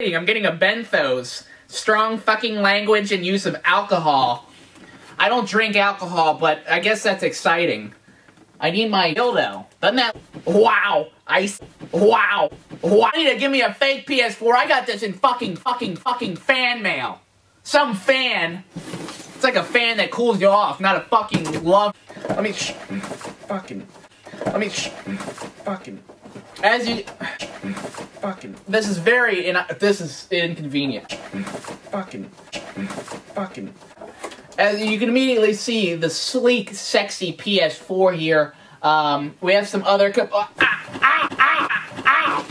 I'm getting a benthos. Strong fucking language and use of alcohol. I don't drink alcohol, but I guess that's exciting. I need my dildo. Doesn't that... Wow. I... Wow. Wow. I need to give me a fake PS4. I got this in fucking, fucking, fucking fan mail. Some fan. It's like a fan that cools you off, not a fucking love... Let me... fucking... Let me... fucking... As you... Fucking... This is very... In, this is inconvenient. Fucking... Fucking... As you can immediately see, the sleek, sexy PS4 here. Um, we have some other... Oh, ah, ah, ah, ah!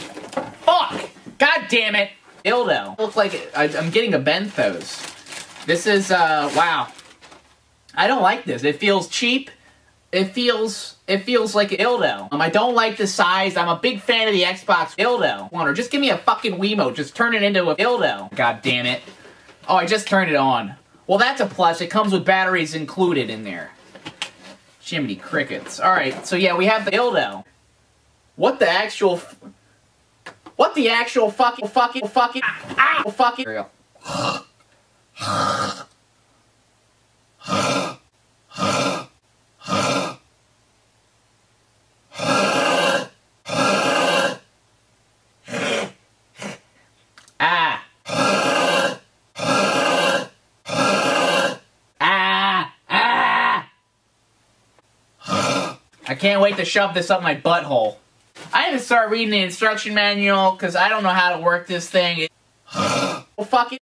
Fuck! God damn it! Dildo. Looks like I, I'm getting a benthos. This is, uh, wow. I don't like this. It feels cheap. It feels, it feels like a dildo. Um, I don't like the size. I'm a big fan of the Xbox dildo. Or just give me a fucking Wiimote. Just turn it into a dildo. God damn it. Oh, I just turned it on. Well, that's a plus. It comes with batteries included in there. Jiminy crickets. Alright, so yeah, we have the dildo. What the actual... What the actual fucking, fucking, fucking, ah, fucking... Real. Ah. Ah. Ah. I can't wait to shove this up my butthole. I had to start reading the instruction manual because I don't know how to work this thing. well, fuck it.